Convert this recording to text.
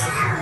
Sarah.